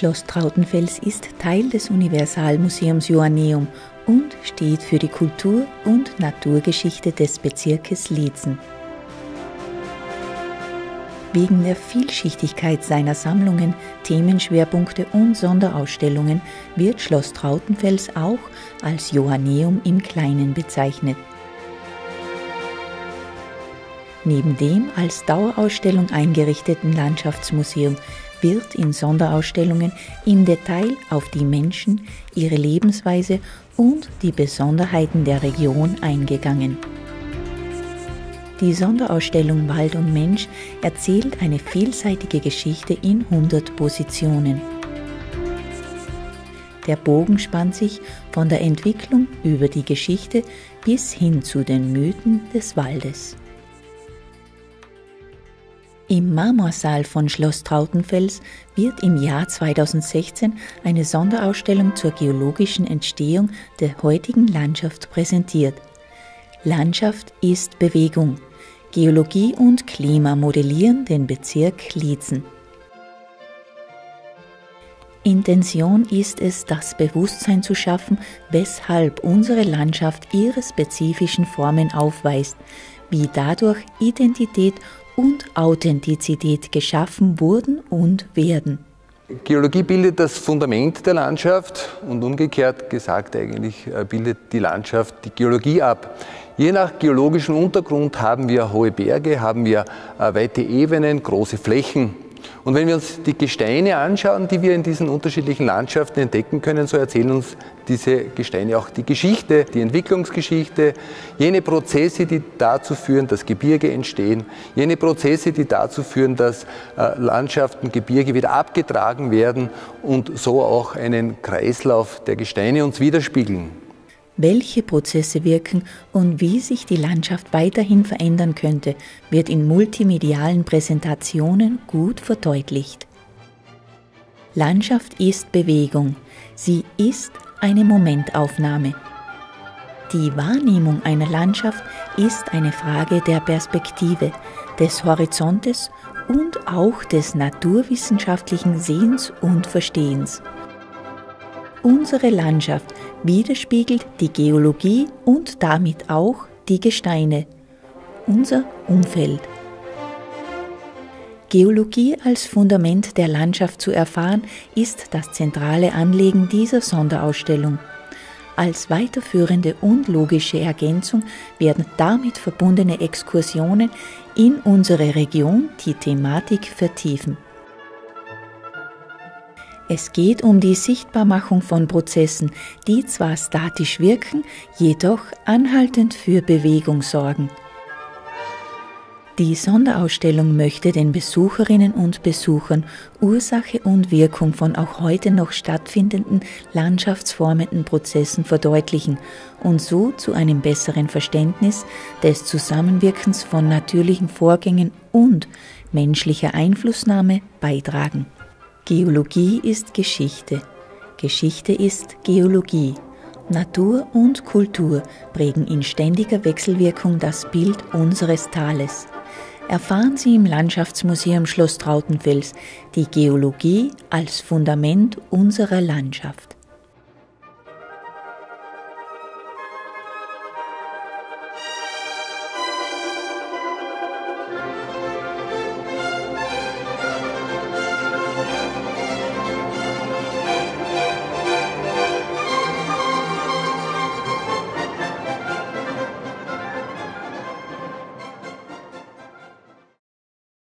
Schloss Trautenfels ist Teil des Universalmuseums Joanneum und steht für die Kultur- und Naturgeschichte des Bezirkes Liezen. Wegen der Vielschichtigkeit seiner Sammlungen, Themenschwerpunkte und Sonderausstellungen wird Schloss Trautenfels auch als Johanneum im Kleinen bezeichnet. Neben dem als Dauerausstellung eingerichteten Landschaftsmuseum wird in Sonderausstellungen im Detail auf die Menschen, ihre Lebensweise und die Besonderheiten der Region eingegangen. Die Sonderausstellung Wald und Mensch erzählt eine vielseitige Geschichte in 100 Positionen. Der Bogen spannt sich von der Entwicklung über die Geschichte bis hin zu den Mythen des Waldes. Im Marmorsaal von Schloss Trautenfels wird im Jahr 2016 eine Sonderausstellung zur geologischen Entstehung der heutigen Landschaft präsentiert. Landschaft ist Bewegung. Geologie und Klima modellieren den Bezirk Liezen. Intention ist es, das Bewusstsein zu schaffen, weshalb unsere Landschaft ihre spezifischen Formen aufweist, wie dadurch Identität und Authentizität geschaffen wurden und werden. Geologie bildet das Fundament der Landschaft und umgekehrt gesagt eigentlich äh, bildet die Landschaft die Geologie ab. Je nach geologischem Untergrund haben wir hohe Berge, haben wir äh, weite Ebenen, große Flächen. Und wenn wir uns die Gesteine anschauen, die wir in diesen unterschiedlichen Landschaften entdecken können, so erzählen uns diese Gesteine auch die Geschichte, die Entwicklungsgeschichte, jene Prozesse, die dazu führen, dass Gebirge entstehen, jene Prozesse, die dazu führen, dass äh, Landschaften, Gebirge wieder abgetragen werden und so auch einen Kreislauf der Gesteine uns widerspiegeln welche Prozesse wirken und wie sich die Landschaft weiterhin verändern könnte, wird in multimedialen Präsentationen gut verdeutlicht. Landschaft ist Bewegung, sie ist eine Momentaufnahme. Die Wahrnehmung einer Landschaft ist eine Frage der Perspektive, des Horizontes und auch des naturwissenschaftlichen Sehens und Verstehens. Unsere Landschaft widerspiegelt die Geologie und damit auch die Gesteine, unser Umfeld. Geologie als Fundament der Landschaft zu erfahren, ist das zentrale Anliegen dieser Sonderausstellung. Als weiterführende und logische Ergänzung werden damit verbundene Exkursionen in unsere Region die Thematik vertiefen. Es geht um die Sichtbarmachung von Prozessen, die zwar statisch wirken, jedoch anhaltend für Bewegung sorgen. Die Sonderausstellung möchte den Besucherinnen und Besuchern Ursache und Wirkung von auch heute noch stattfindenden landschaftsformenden Prozessen verdeutlichen und so zu einem besseren Verständnis des Zusammenwirkens von natürlichen Vorgängen und menschlicher Einflussnahme beitragen. Geologie ist Geschichte. Geschichte ist Geologie. Natur und Kultur prägen in ständiger Wechselwirkung das Bild unseres Tales. Erfahren Sie im Landschaftsmuseum Schloss Trautenfels die Geologie als Fundament unserer Landschaft.